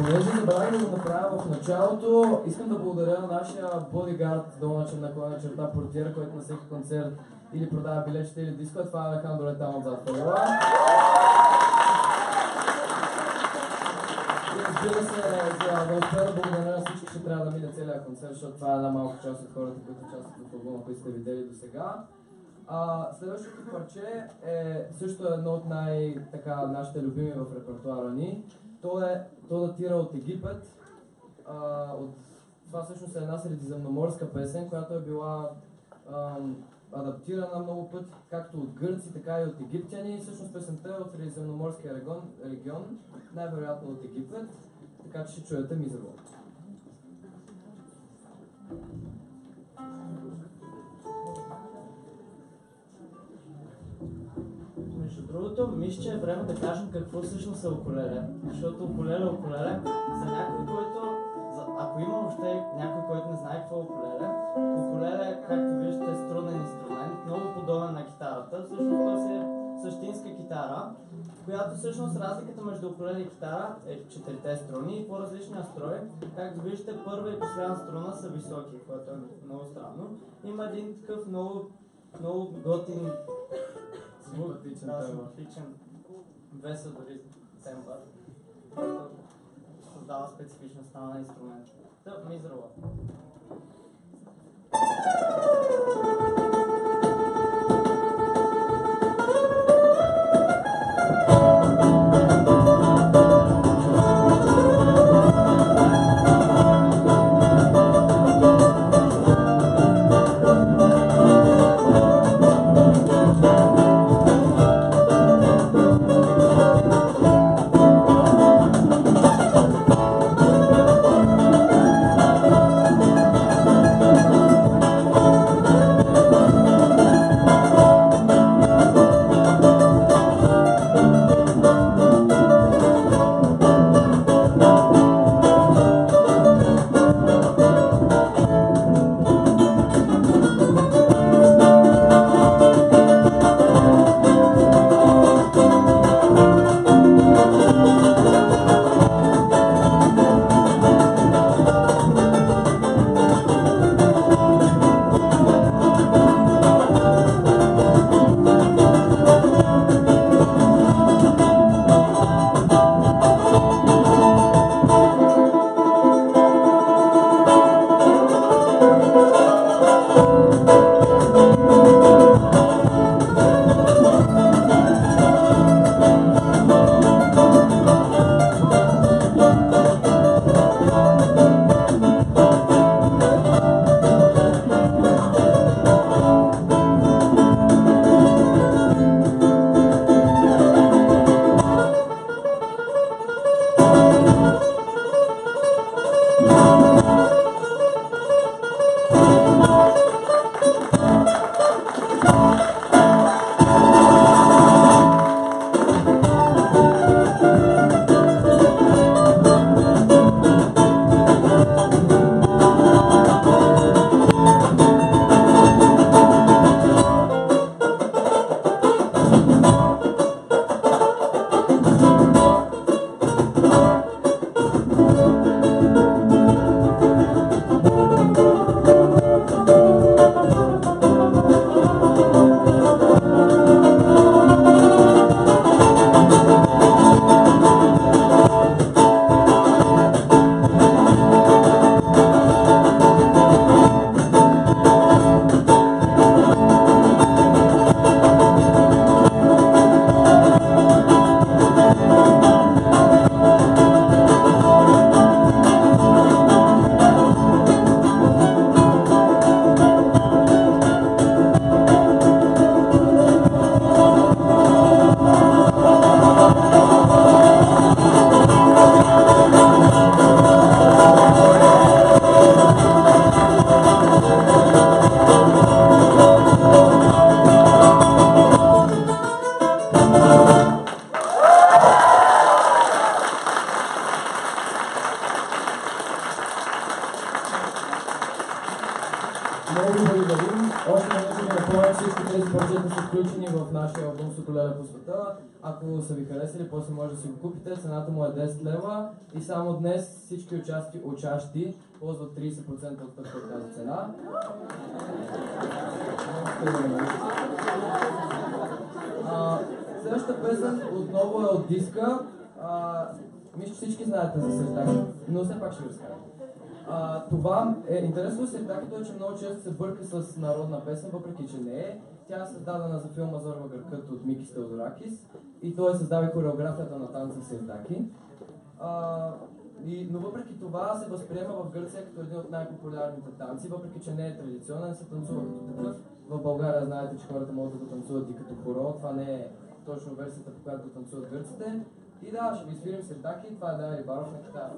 Понеже забравих да го направя в началото, искам да благодаря на нашия бодигард, долначен наклона черта портиер, който на всеки концерт или продава билетчета или диско. Това е Алехандро Летан отзад. Разбира се, за да успея да благодаря на всички, ще трябва да мине целият концерт, защото това е една малка част от хората, които участват в албума, които сте видели до сега. А, следващото парче е също едно от най-така нашите любими в репертуара ни. То, е, то датира от Египет. А, от, това всъщност е една средиземноморска песен, която е била ам, адаптирана много пъти, както от гърци, така и от египтяни. Всъщност песента е от средиземноморския регион, регион най-вероятно от Египет, така че ще чуете мизеро. Другото, мисля, че е време да кажем какво всъщност е околеле. Защото околеле, околеле, за някой, който, за, ако има въобще някой, който не знае какво е околеле, околеле, както виждате, е струнен инструмент, много подобен на китарата. Всъщност той си е същинска китара, която всъщност разликата между околеле и китара е четирите струни и по-различния строй. Както виждате, първа и последна струна са високи, което е много странно. Има един такъв много, много готин Симпатичен да, симпатичен, весел дори тембър, който създава специфичността на инструмента. Та, мизрала. Thank днес всички участи, учащи ползват 30% от тази цена. А, следващата песен отново е от диска. Мисля, че всички знаете за Сертаки, но все пак ще ви разкажа. Това е интересно с Сертакито е, че много често се бърка с народна песен, въпреки че не е. Тя е създадена за филма Зорва Гъркът от Мики Стеодоракис и той създава хореографията на танца Сертаки. И, но въпреки това се възприема в Гърция като един от най-популярните танци, въпреки че не е традиционен, се танцува като такъв. В България знаете, че хората могат да го танцуват и като хоро. Това не е точно версията, по която танцуват гърците. И да, ще ви свирим сертаки. Това е Дайа Рибаров на китара.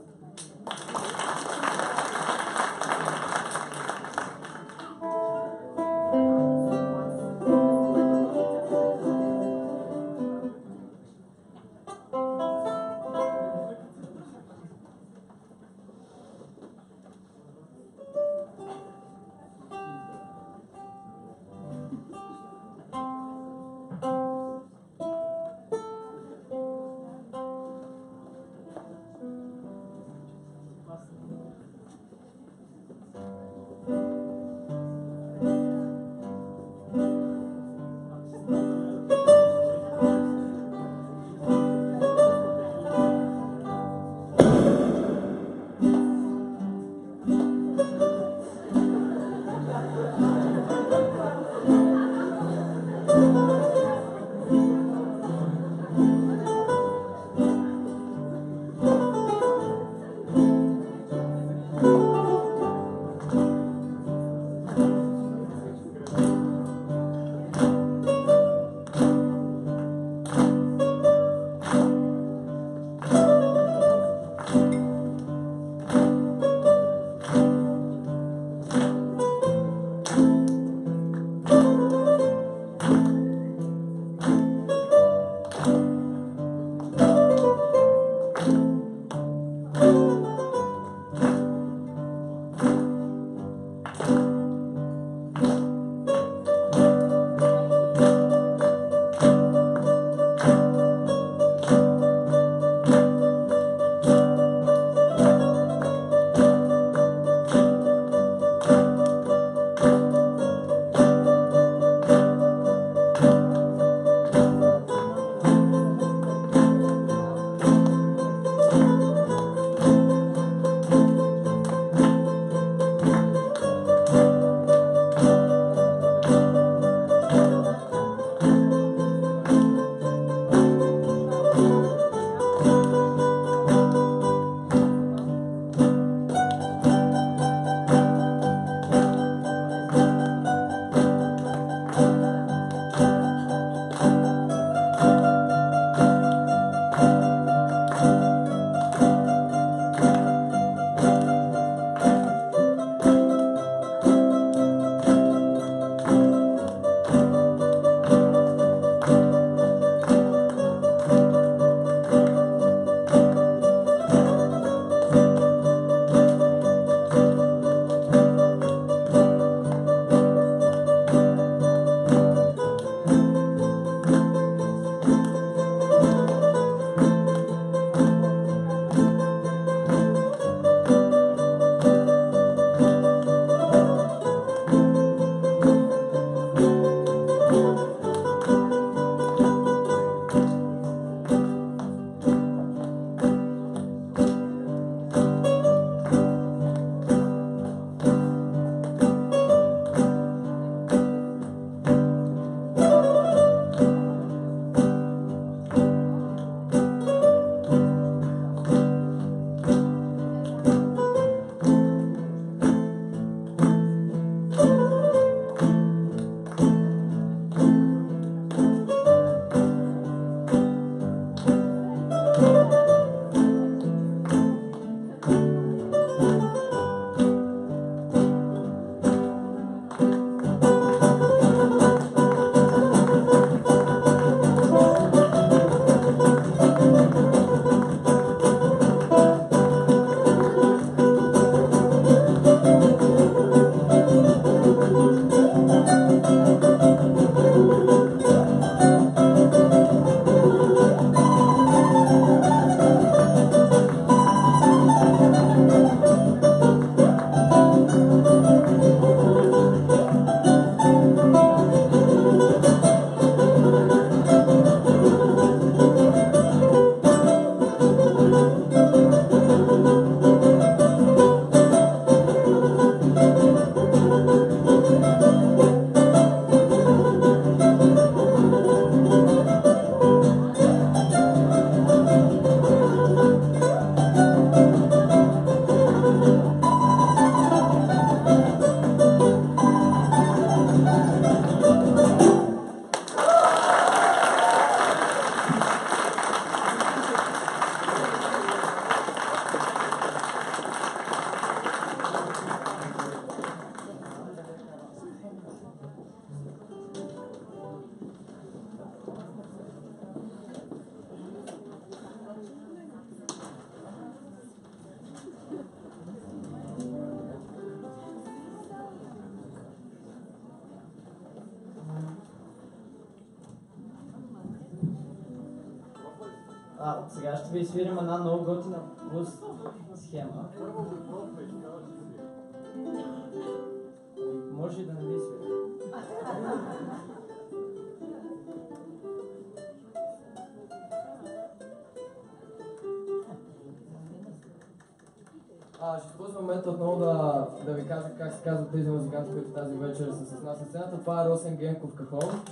А, ще използвам момента отново да, да ви кажа как се казват тези музиканти, които тази вечер са с нас на сцената. Това е Росен Генков Кахон,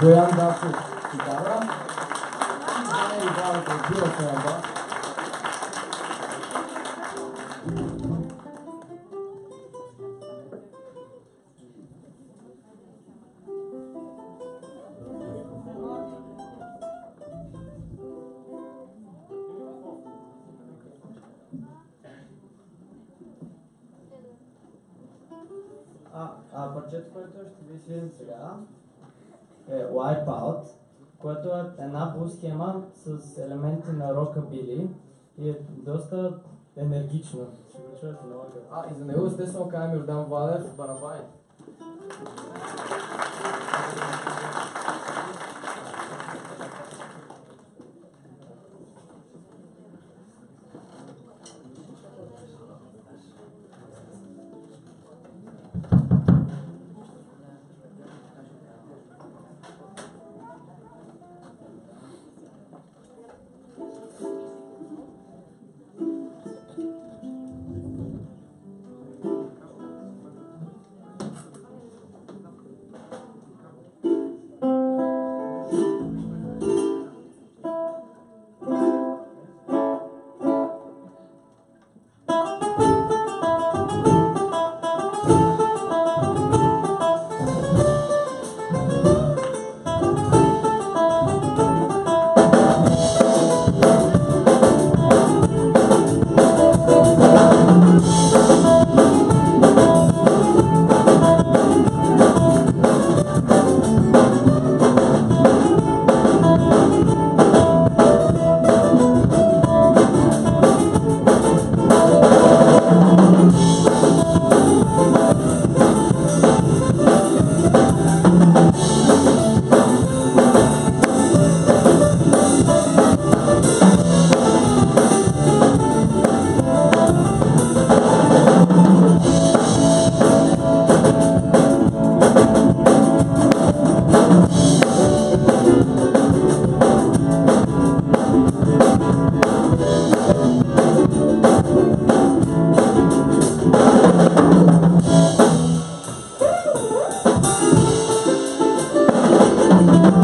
Боян Дачов китара, Ане Иванов разбира е Wipeout, което е една бус схема с елементи на рокабили и е доста енергично. Ще го чуете много. А, и за него естествено казвам Йордан Валев, барабани.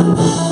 Oh.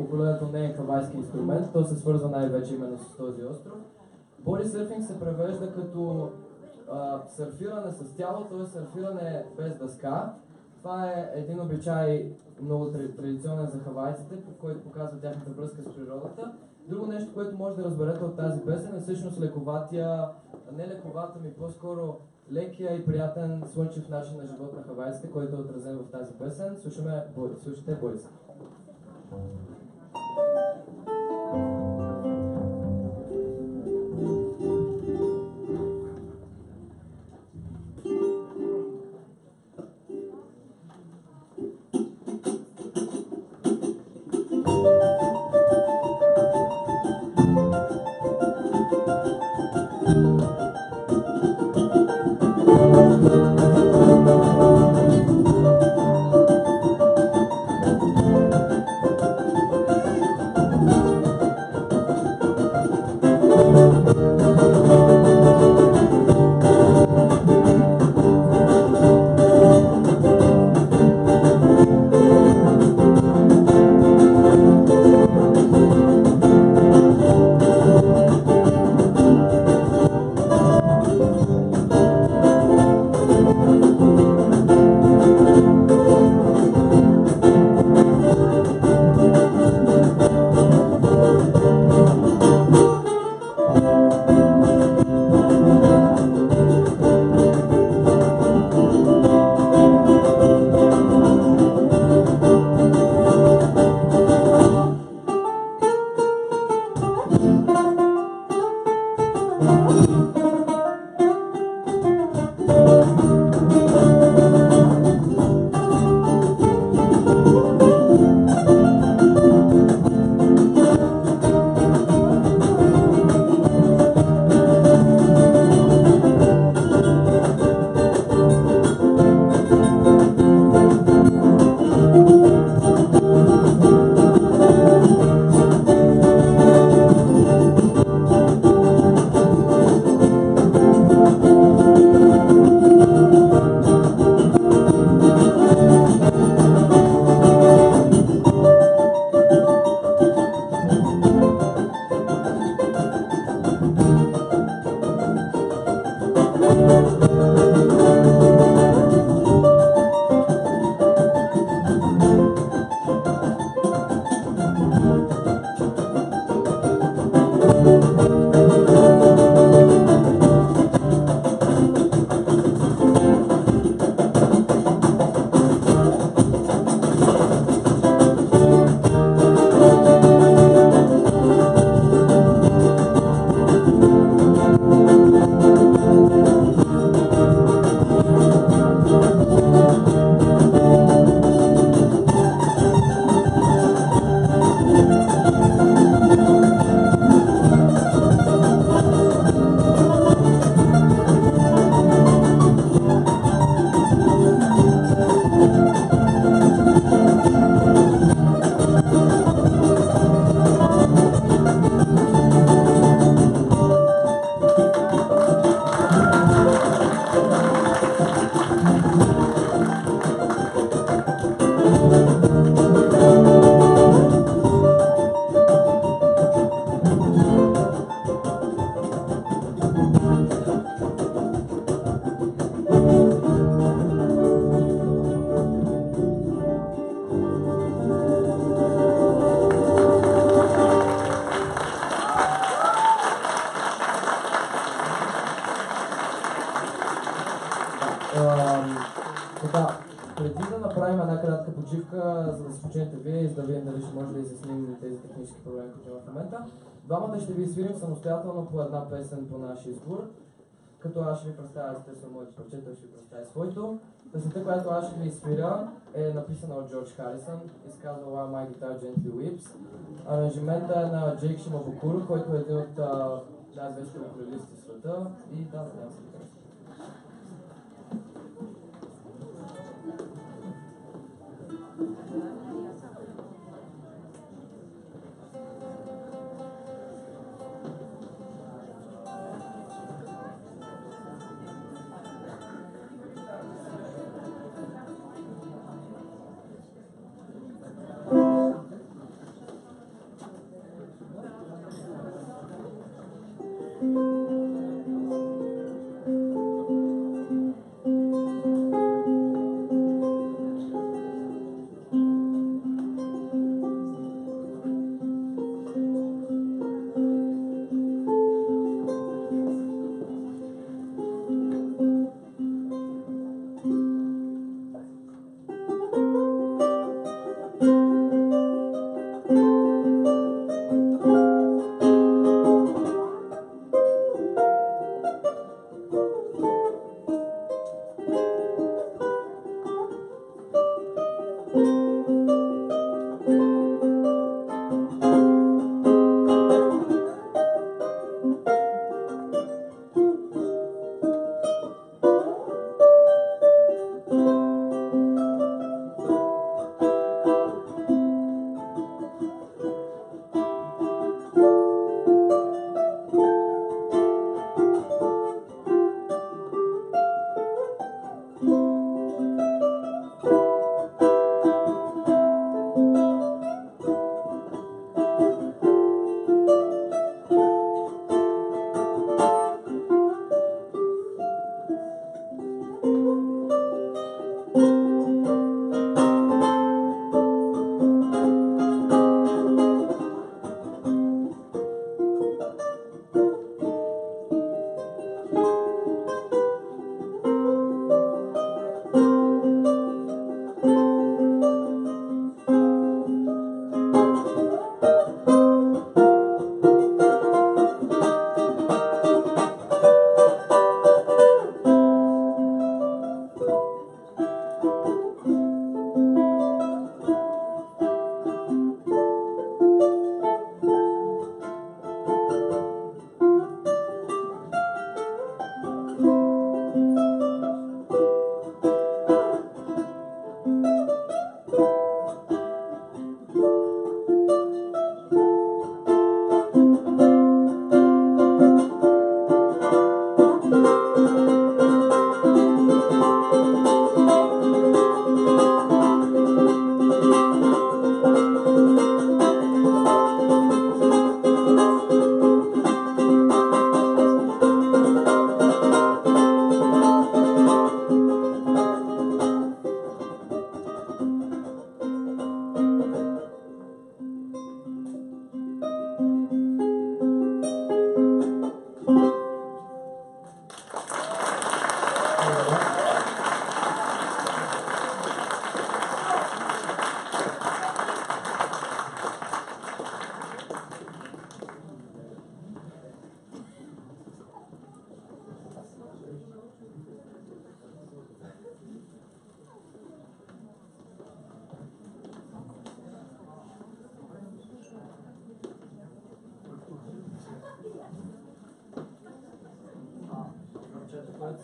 Укулелето не е хавайски инструмент, то се свързва най-вече именно с този остров. Боди сърфинг се превежда като а, сърфиране с тяло, т.е. сърфиране без дъска. Това е един обичай много тради- традиционен за хавайците, по който показва тяхната връзка с природата. Друго нещо, което може да разберете от тази песен е всъщност лековатия, не лековата ми, по-скоро лекия и приятен слънчев начин на живот на хавайците, който е отразен в тази песен. Слушаме, слушайте Борис. thank you Ам, технически проблеми, които има в момента, двамата ще ви свирим самостоятелно по една песен по наш избор, като аз ще ви представя естествено моето парче, той ще ви представи своето. Песента, която аз ще ви свиря, е написана от Джордж Харисън, изказва While My Guitar Gently Weeps. Аранжимента е на Джейк Шимабукуро, който е един от най-известните вокалисти в света и да, надявам се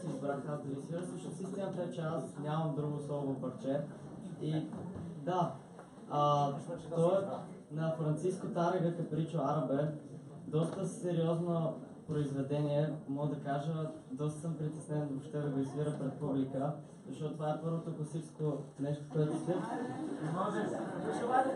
си избрах аз да ви свира, защото истината е, че аз нямам друго солово парче. И да, а, то е на Франциско Тарега Капричо Арабе. Доста сериозно произведение, мога да кажа, доста съм притеснен въобще да го изсвира пред публика, защото това е първото класическо нещо, което свиря. Може, да спрете.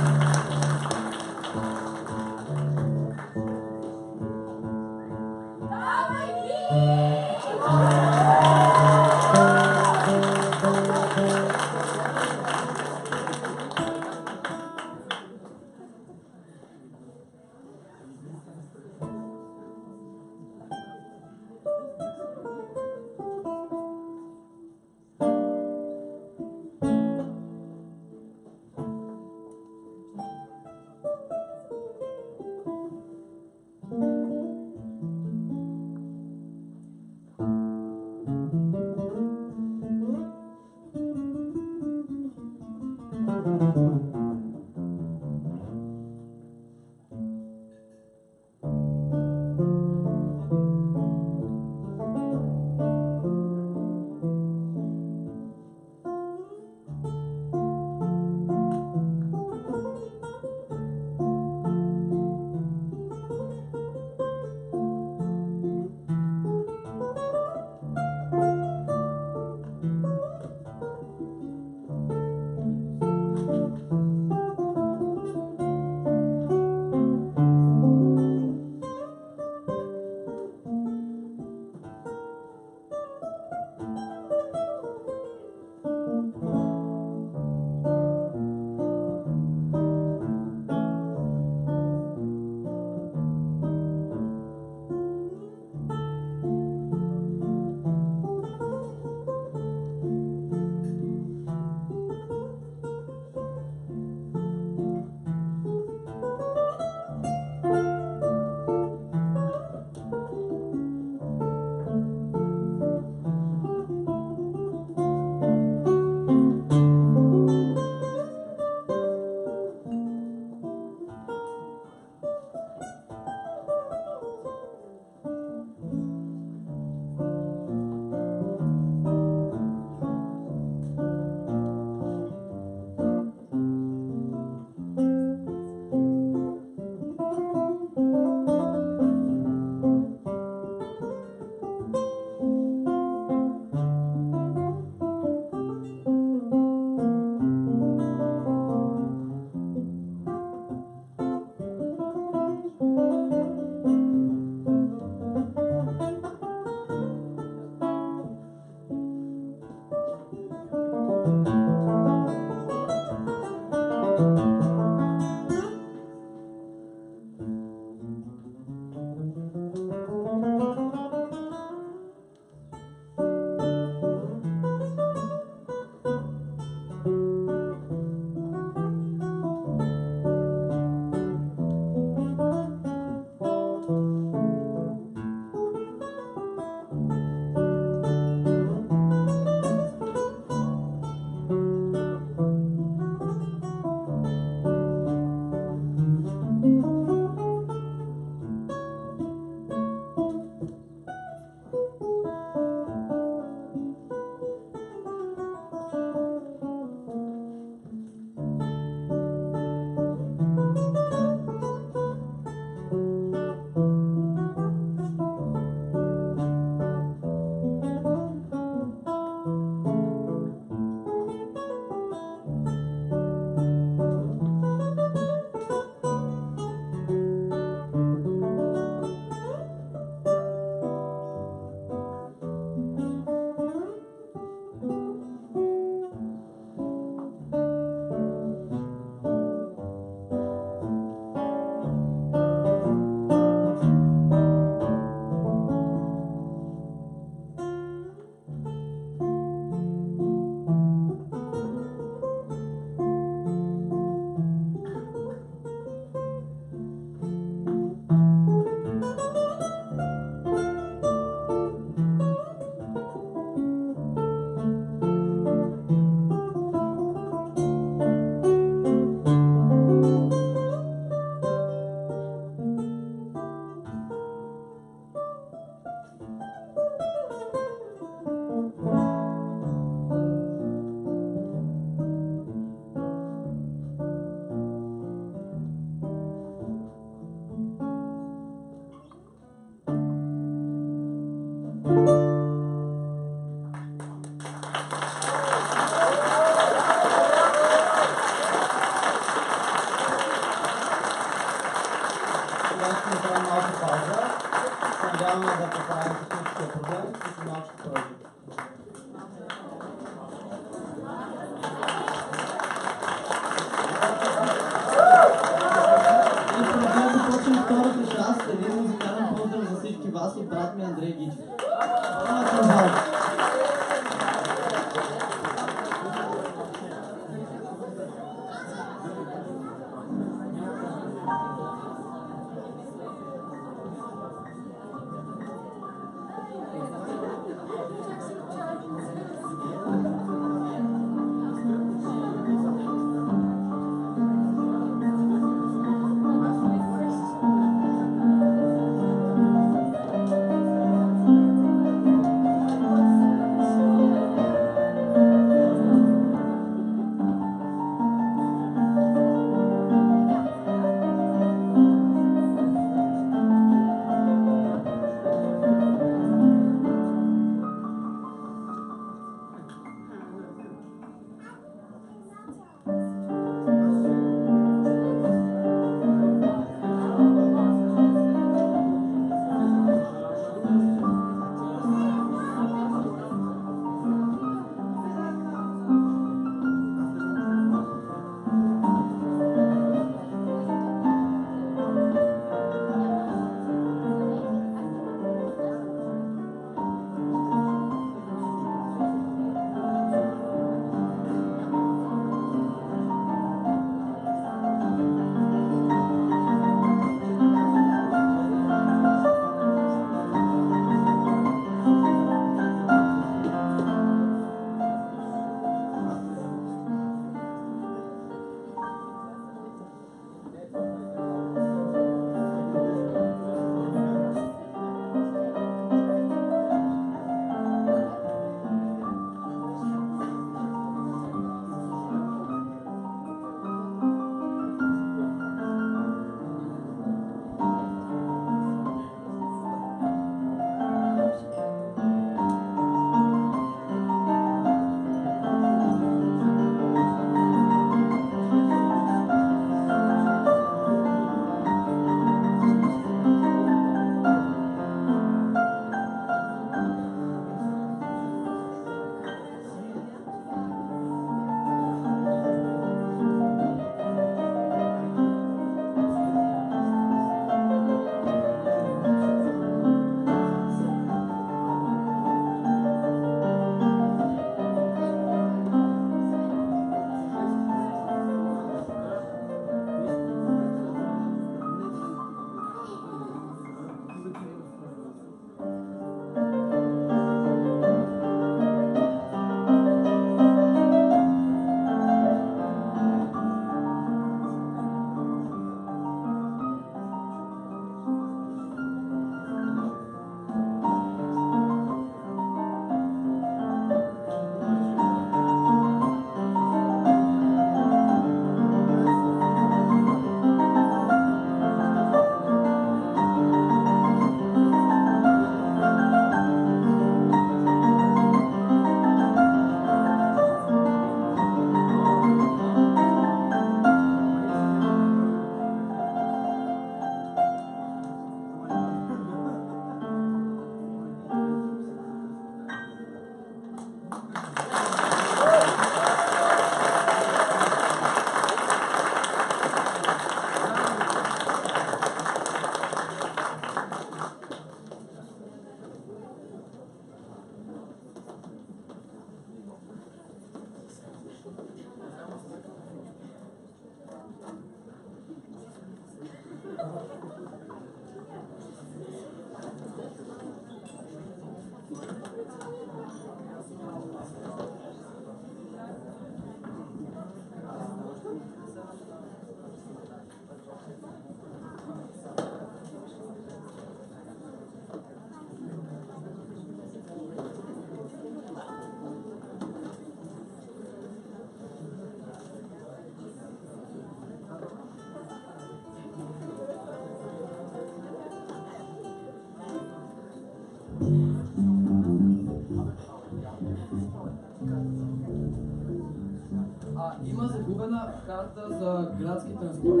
Карта за градски транспорт.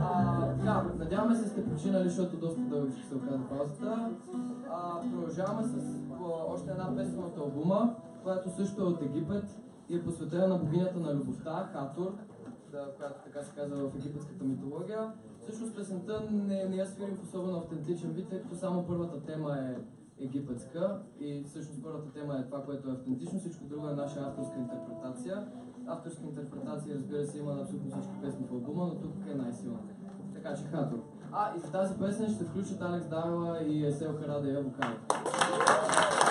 А, така, надяваме се сте починали, защото доста дълго ще се оказа паузата. Продължаваме с още една песен от албума, която също е от Египет и е посветена на богинята на любовта, Хатур, която така се казва в египетската митология. Всъщност песента не, не я свирим в особено автентичен вид, тъй като само първата тема е египетска и всъщност първата тема е това, което е автентично, всичко друго е наша авторска интерпретация. Авторска интерпретация, разбира се, има на абсолютно всички песни в албума, но тук е най-силната. Така че Хатур. А, и за тази песен ще включат Алекс Дарова и Есел Карада и Ево Кайт.